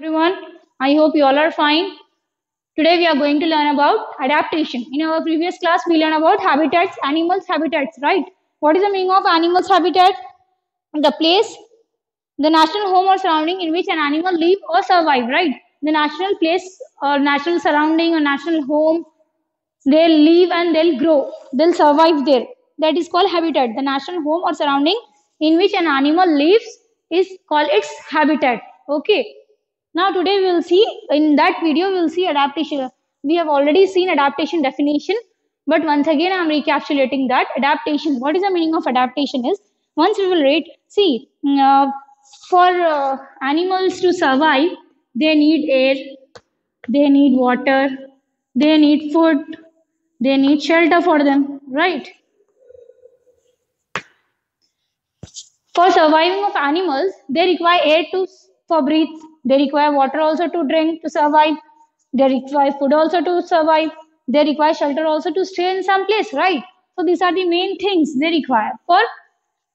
everyone. I hope you all are fine. Today we are going to learn about adaptation. In our previous class, we learned about habitats, animals' habitats, right? What is the meaning of animals' habitat? The place, the natural home or surrounding in which an animal live or survive, right? The natural place or natural surrounding or natural home, they'll live and they'll grow. They'll survive there. That is called habitat. The natural home or surrounding in which an animal lives is called its habitat. Okay. Now today we will see in that video we will see adaptation. We have already seen adaptation definition, but once again I am recapitulating that adaptation. What is the meaning of adaptation? Is once we will read. See, uh, for uh, animals to survive, they need air, they need water, they need food, they need shelter for them, right? For surviving of animals, they require air to for breathe. They require water also to drink to survive. They require food also to survive. They require shelter also to stay in some place, right? So these are the main things they require for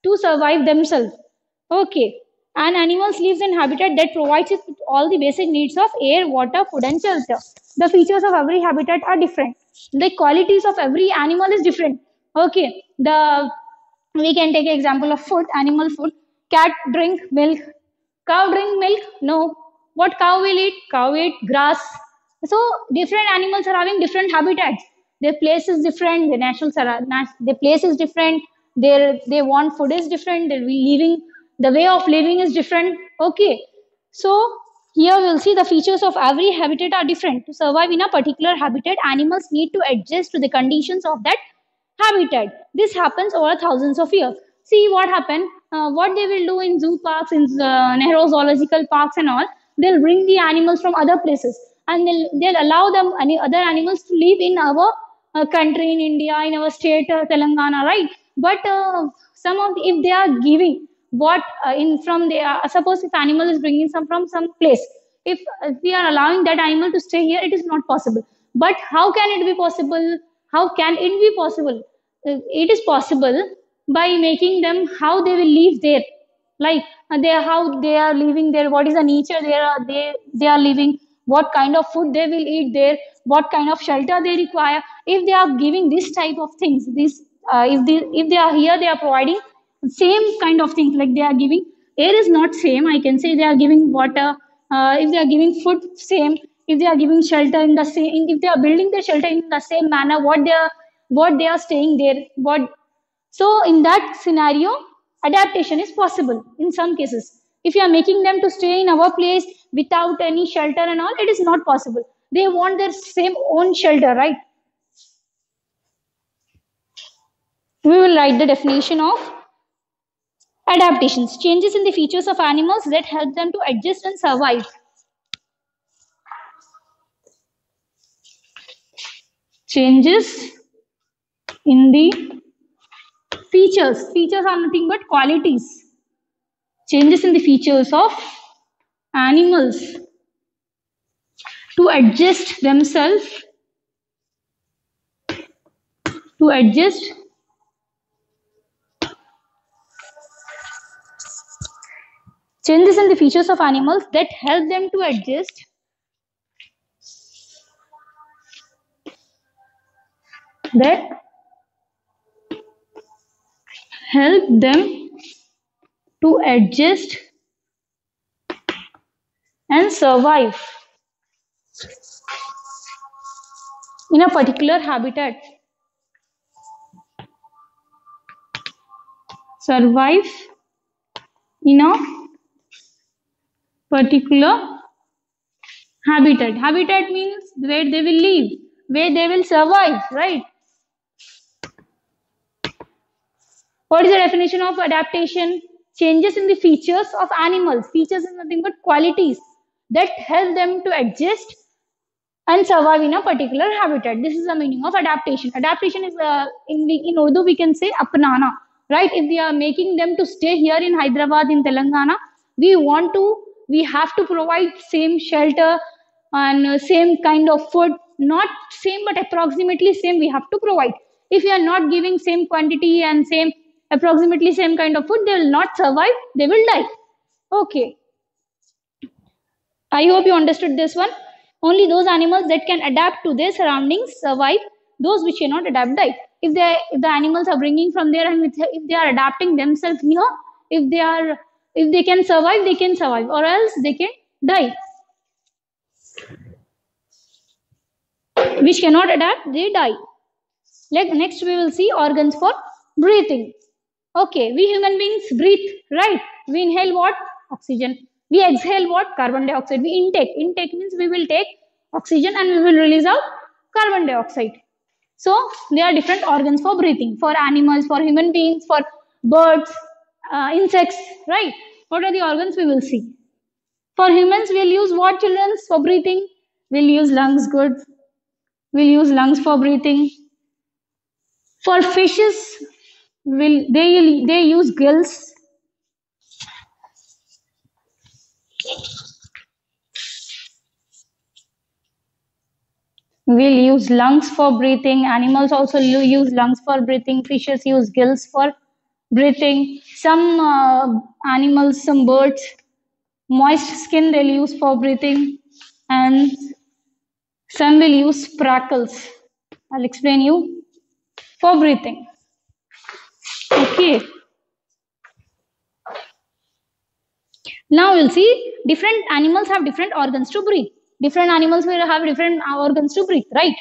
to survive themselves. Okay. And animals lives in habitat that provides it with all the basic needs of air, water, food, and shelter. The features of every habitat are different. The qualities of every animal is different. Okay. The we can take example of food, animal food. Cat drink milk. Cow drink milk? No. What cow will eat? Cow eat grass. So different animals are having different habitats. Their place is different. Their natural their place is different. Their they want food is different. Their living the way of living is different. Okay. So here we'll see the features of every habitat are different. To survive in a particular habitat, animals need to adjust to the conditions of that habitat. This happens over thousands of years. See what happened, uh, what they will do in zoo parks, in uh, Nehru zoological parks and all. They'll bring the animals from other places and they'll, they'll allow them any other animals to live in our uh, country, in India, in our state, uh, Telangana, right? But uh, some of the, if they are giving what uh, in from the suppose if animal is bringing some from some place, if, if we are allowing that animal to stay here, it is not possible. But how can it be possible? How can it be possible? it is possible by making them how they will live there like they how they are living there what is the nature they are they they are living what kind of food they will eat there what kind of shelter they require if they are giving this type of things this uh, if they if they are here they are providing same kind of things like they are giving air is not same i can say they are giving water uh, if they are giving food same if they are giving shelter in the same if they are building their shelter in the same manner what they are what they are staying there what so in that scenario adaptation is possible in some cases. If you are making them to stay in our place without any shelter and all it is not possible. They want their same own shelter right? We will write the definition of adaptations. Changes in the features of animals that help them to adjust and survive. Changes in the features. Features are nothing but qualities. Changes in the features of animals. To adjust themselves. To adjust changes in the features of animals that help them to adjust that help them to adjust and survive in a particular habitat. Survive in a particular habitat. Habitat means where they will live, where they will survive, right? What is the definition of adaptation? Changes in the features of animals. Features is nothing but qualities that help them to adjust and survive in a particular habitat. This is the meaning of adaptation. Adaptation is uh, in the, in Urdu we can say apnana, right? If we are making them to stay here in Hyderabad in Telangana, we want to we have to provide same shelter and uh, same kind of food. Not same but approximately same we have to provide. If we are not giving same quantity and same approximately same kind of food, they will not survive, they will die. Okay. I hope you understood this one. Only those animals that can adapt to their surroundings survive. Those which cannot adapt die. If they if the animals are bringing from there and if they are adapting themselves here, if they are if they can survive, they can survive, or else they can die. Which cannot adapt, they die. Like next, we will see organs for breathing. Okay, we human beings breathe, right? We inhale what? Oxygen. We exhale what? Carbon dioxide. We intake. Intake means we will take oxygen and we will release out carbon dioxide. So there are different organs for breathing for animals, for human beings, for birds, uh, insects, right? What are the organs we will see? For humans, we'll use what children for breathing? We'll use lungs, good. We'll use lungs for breathing. For fishes, will they they use gills. We'll use lungs for breathing. Animals also use lungs for breathing. Fishes use gills for breathing. Some uh, animals, some birds, moist skin they'll use for breathing. And some will use spiracles. I'll explain you for breathing. Okay. Now we'll see different animals have different organs to breathe. Different animals will have different organs to breathe, right?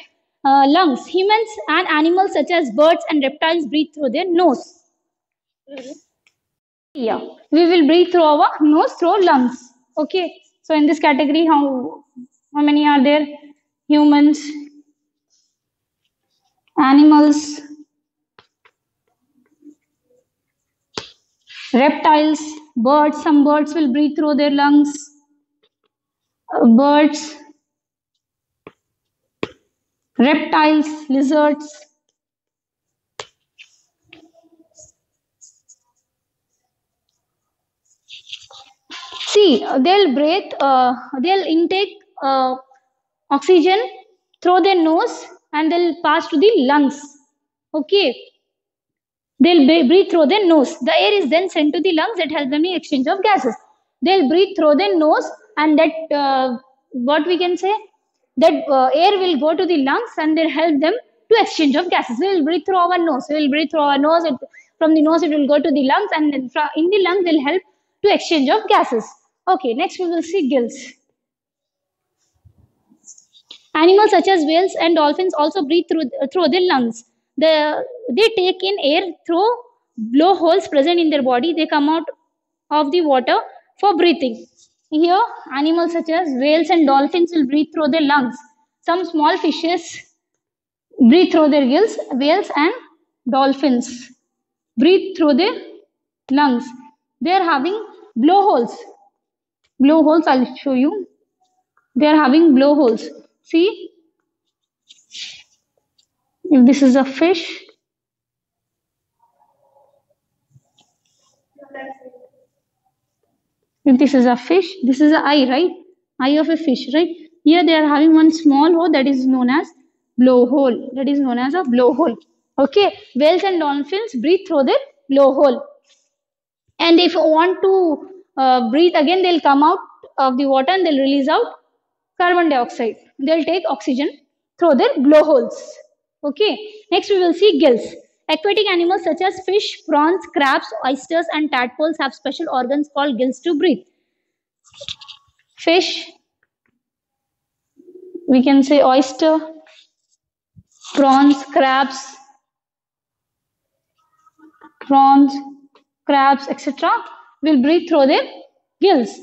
Uh, lungs. Humans and animals such as birds and reptiles breathe through their nose. Yeah, we will breathe through our nose through lungs. Okay. So in this category, how how many are there? Humans, animals, reptiles, birds. Some birds will breathe through their lungs. Uh, birds, reptiles, lizards, See, they'll breathe, uh, they'll intake uh, oxygen through their nose and they'll pass to the lungs. Okay. They'll breathe through their nose. The air is then sent to the lungs that helps them in exchange of gases. They'll breathe through their nose and that, uh, what we can say, that uh, air will go to the lungs and they'll help them to exchange of gases. We'll breathe through our nose. We'll breathe through our nose. It, from the nose, it will go to the lungs and then in the lungs, they'll help to exchange of gases. Okay, next we will see gills. Animals such as whales and dolphins also breathe through, through their lungs. The, they take in air through blowholes present in their body. They come out of the water for breathing. Here, animals such as whales and dolphins will breathe through their lungs. Some small fishes breathe through their gills. Whales and dolphins breathe through their lungs. They are having blowholes blowholes i'll show you they are having blowholes see if this is a fish if this is a fish this is the eye right? Eye of a fish right? Here they are having one small hole that is known as blowhole that is known as a blowhole. Okay whales and dolphins breathe through their blowhole. And if you want to uh, breathe again they'll come out of the water and they'll release out carbon dioxide. They'll take oxygen through their blowholes okay next we will see gills aquatic animals such as fish prawns crabs oysters and tadpoles have special organs called gills to breathe fish we can say oyster prawns crabs prawns crabs etc will breathe through their gills.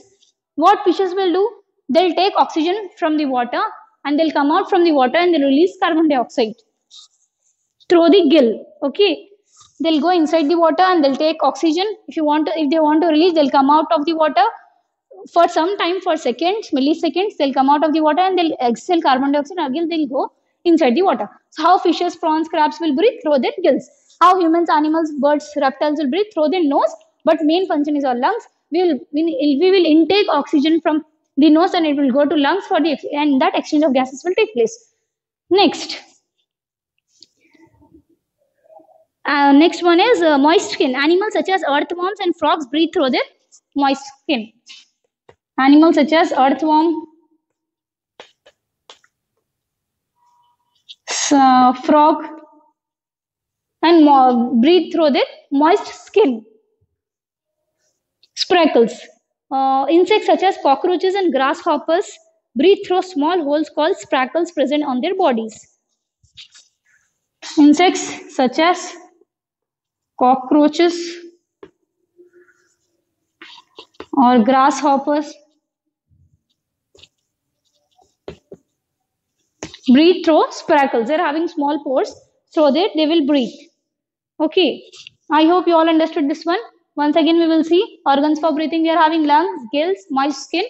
What fishes will do? They'll take oxygen from the water and they'll come out from the water and they'll release carbon dioxide through the gill. Okay. They'll go inside the water and they'll take oxygen. If you want to, if they want to release, they'll come out of the water for some time, for seconds, milliseconds, they'll come out of the water and they'll exhale carbon dioxide. Again, they'll go inside the water. So how fishes, prawns, crabs will breathe through their gills. How humans, animals, birds, reptiles will breathe through their nose but main function is our lungs we will we will intake oxygen from the nose and it will go to lungs for the and that exchange of gases will take place next uh, next one is uh, moist skin animals such as earthworms and frogs breathe through their moist skin Animals such as earthworm, frog, and breathe through their moist skin. Spiracles. Uh, insects such as cockroaches and grasshoppers breathe through small holes called spiracles present on their bodies. Insects such as cockroaches or grasshoppers breathe through spiracles. They're having small pores so that they will breathe. Okay. I hope you all understood this one. Once again, we will see organs for breathing. We are having lungs, gills, moist skin,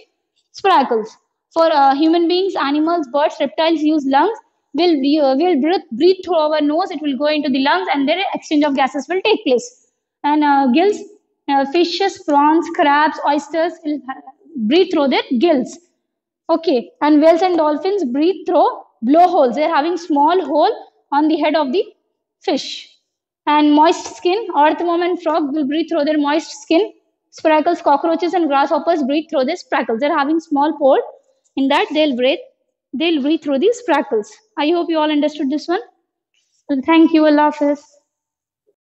spiracles. For uh, human beings, animals, birds, reptiles use lungs. We'll, uh, we'll breathe, breathe through our nose. It will go into the lungs and then exchange of gases will take place. And uh, gills, uh, fishes, prawns, crabs, oysters will breathe through their gills. Okay. And whales and dolphins breathe through blowholes. They're having small hole on the head of the fish. And moist skin, earthworm and frog will breathe through their moist skin. Spiracles, cockroaches and grasshoppers breathe through their spiracles. They're having small pore. In that, they'll breathe. They'll breathe through these spiracles. I hope you all understood this one. Well, thank you, Allah Hafiz.